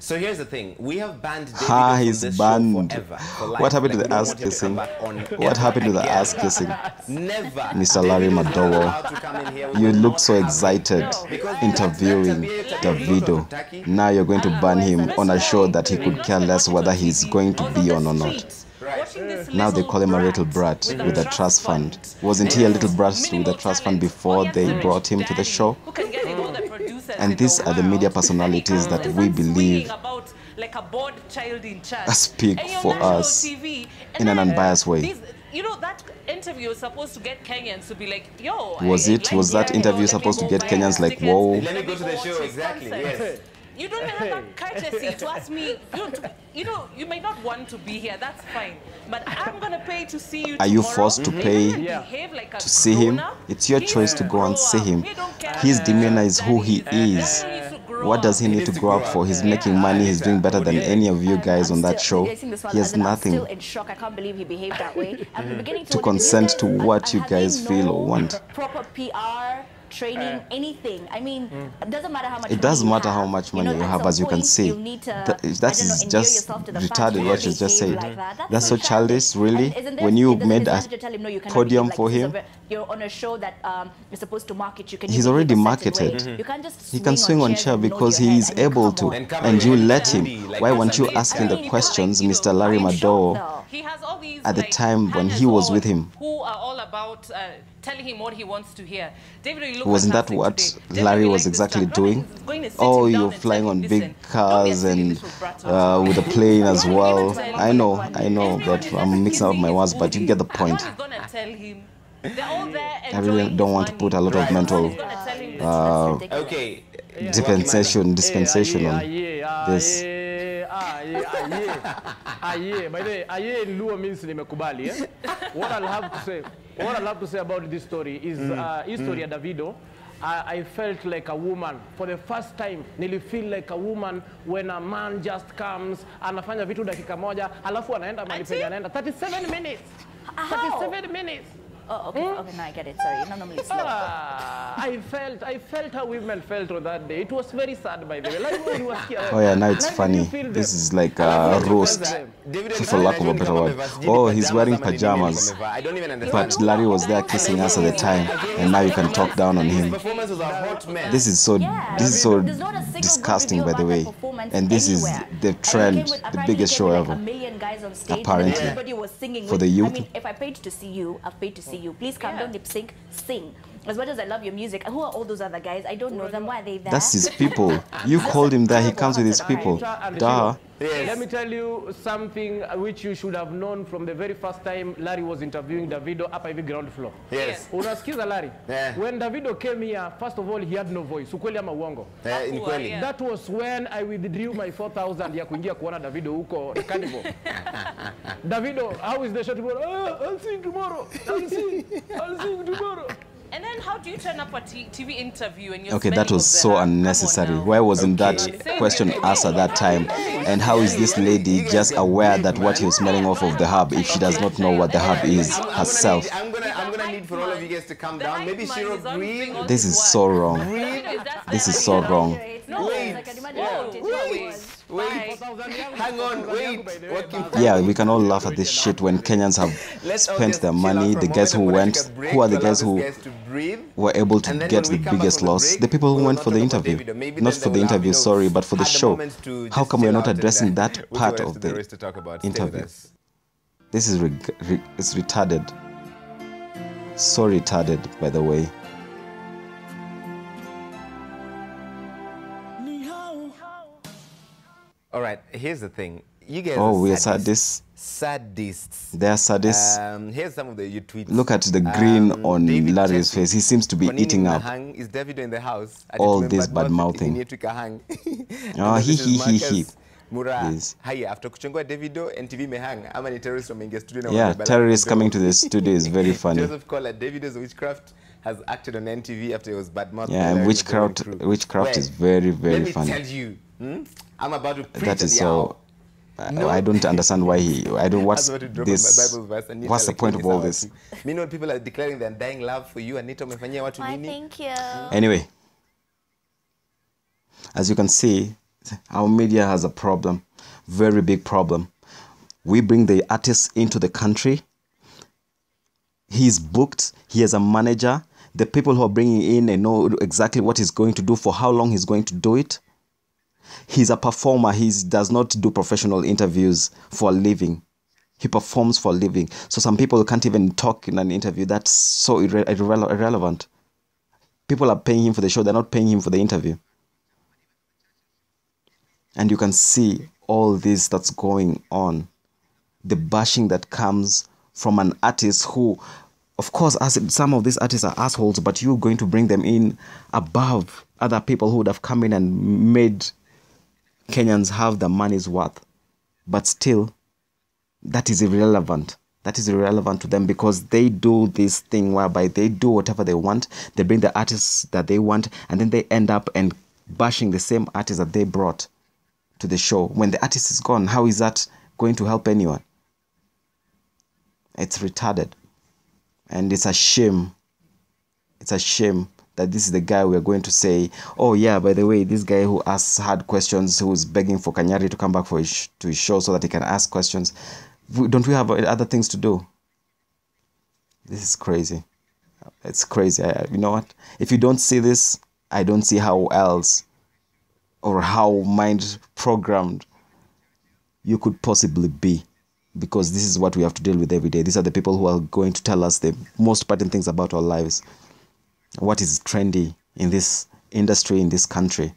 So here's the thing: we have banned David Ah, from he's this banned. show forever. For life. What happened to the ass want him to kissing? come back on What happened to the ass kissing? Never. Mr. Larry is Madowo, allowed to come in here. We You will look so excited Because interviewing that's a Davido. Now you're going to ban him on a show that he could care less whether he's going to be on or not. Now they call him a little brat with a trust fund. Wasn't he a little brat with a trust fund before they brought him to the show? And these are the media personalities that we believe like a bored child in church. speak And for us TV, and in an unbiased way. these- you know that interview was supposed to get Kenyans to be like, yo. Was I- I it? like Was that you, interview supposed to get Kenyans like, tickets, whoa? Let me go to the show, exactly, yes. You don't have that courtesy to ask me. You, don't, you know, you may not want to be here. That's fine. But I'm gonna pay to see you. Are you forced to pay Yeah. like to see him? grown-up, It's your he choice to go and see him. We don't care His demeanor is who he is. needs to grow What does he up. need to grow up for? He's making money, he's doing better than any of you guys on that show. He has I'm nothing still in shock. I can't believe he behaved that way. I'm beginning to, to consent to what you guys feel or want. Proper PR. Training, eh. anything. I mean, hmm. it doesn't matter how much. It doesn't money you matter how have. much You know, you have, as you can see. you need to, That- I that don't is know, just yourself to the fact retarded what you you just said. like that. That's That's so childish, really. When you made a disadvantage to tell him, no, you cannot podium for him, so You're on a show that um, you're supposed to market. You can He's already a certain marketed. You can't just he can swing on chair and nod because he is able to. And and you let him. like Why weren't you asking the questions, You Mr. Larry I'm Madowo? shocked, He has all these At the like, time when he was with him. who are all about uh, telling him what he wants to hear. David, you look Wasn't that what today. Larry was exactly doing? and- go and sit Oh, you're flying on big "Listen, don't be a cars and uh, with a plane as well. I know, I know, but I'm mixing up my words, but you get the point. I really don't want to put a lot of mental uh. Okay. dispensation, dispensation on this. aye, aye, aye, aye. By the way, aye Luo means nimekubali. Eh? What I'll have to say, what I'll have to say about this story is mm. uh, history ya Davido. I, I felt like a woman for the first time. Nili feel like a woman when a man just comes, anafanya vitu dakika moja, alafu anaenda malipenda anaenda. 37 minutes. How? 37 minutes. Oh, okay, okay, now I get it. Sorry, you're not normally slow. Ah, I felt, I felt how women felt on that day. It was very sad, by the way. Like when you were scared. Oh yeah, now it's Like funny. This is like a roast, David for lack of a better word. Oh, he's wearing pajamas. I don't even understand. But Larry was there kissing us at the time, and now you can talk down on him. performance was a hot mess. This is so this is so There's not a single good disgusting, by the way. And this is the trend, the biggest show ever. Like a million guys on stage. Apparently. And everybody was singing For the youth. I mean, if I paid to see you, I've paid to see you. Please come down, lip sync, sing. As much as I love your music, who are all those other guys? I don't know them. Why are they there? That's his people. You called him there. He comes with his people. And Duh. Yes. Let me tell you something which you should have known from the very first time Larry was interviewing Davido hapa hivi ground floor. Yes. Unasikiza Larry? Yeah. When Davido came here, first of all, he had no voice. Ukweli ama uongo? Eh, ni kweli. Yeah. That was when I withdrew my 4000 ya kuingia kuona Davido huko Carnival. Davido, how is the show tomorrow? Oh, I'll see you tomorrow. I'll see. I'll see you tomorrow. And then how do you turn up a t- TV interview and you're Okay, that was so? Unnecessary. Why wasn't that question asked at that time? And how is this lady just aware that what you're smelling off of the herb if she does not know what the herb is herself? Gonna need, I'm gonna, need for all of you guys to calm down. Maybe man Shiro is breathe. This is so wrong. That's This is so wrong. No. Wait, I wait, wait, Hang on, wait. Yeah, we can all laugh at this shit when Kenyans have spent their money. The guys who went, gonna take a break who are the guys who guys to breathe. were able to get the we come back biggest loss? The people who went for the interview, not for the interview. Sorry, but for the show. How come we're not addressing that part of the is to talk about. Stay with interview? This is reg- re- it's retarded. So retarded, by the way. All right, here's the thing. You guys Oh, are we are sadists. sadists. Sadists. They are sadists. Um, here's some of the you tweets. Look at the grin Um, on David Larry's Chelsea. face. He seems to be eating up. Is David in the house? All this bad-mouthing. ili yetu ikahang. Ah, And he, he, he, he. Mura. Please. Haya, after kuchungua Davido, NTV imehang. Ama ni terrorist wameingia studio na Yeah, terrorists coming to the studio is very funny. Joseph Kola, Davido's witchcraft has acted on NTV after he was badmouthed. mouth. Yeah, and witchcraft, witchcraft Well, is very, very let me funny. tell you, hmm? I'm about to preach That is so. I- No. I don't understand why he. I don't. What's this? Bible verse, Anita, What's the point of all this? Meanwhile, people are declaring their dying love for you. Anita, umefanyia watu Why, nini? thank you. Anyway, as you can see, Our media has a problem, very big problem. We bring the artist into the country. He's booked. He has a manager. The people who are bringing in, they know exactly what he's going to do, for how long he's going to do it. He's a performer. He does not do professional interviews for a living. He performs for a living. So some people can't even talk in an interview. That's so irre- irre- irrelevant. People are paying him for the show. They're not paying him for the interview. And you can see all this that's going on. The bashing that comes from an artist who, of course, as some of these artists are assholes, but you're going to bring them in above other people who would have come in and made Kenyans have the money's worth. But still, that is irrelevant. That is irrelevant to them because they do this thing whereby they do whatever they want. They bring the artists that they want, and then they end up and bashing the same artists that they brought to the show. When the artist is gone, how is that going to help anyone? It's retarded. And it's a shame. It's a shame that this is the guy we're going to say, oh yeah, by the way, this guy who asks hard questions, who's begging for Kanyari to come back for his, to his show so that he can ask questions. Don't we have uh, other things to do? This is crazy. It's crazy. I, you know what? If you don't see this, I don't see how else or how mind programmed you could possibly be because this is what we have to deal with every day. These are the people who are going to tell us the most pertinent things about our lives. What is trendy in this industry, in this country.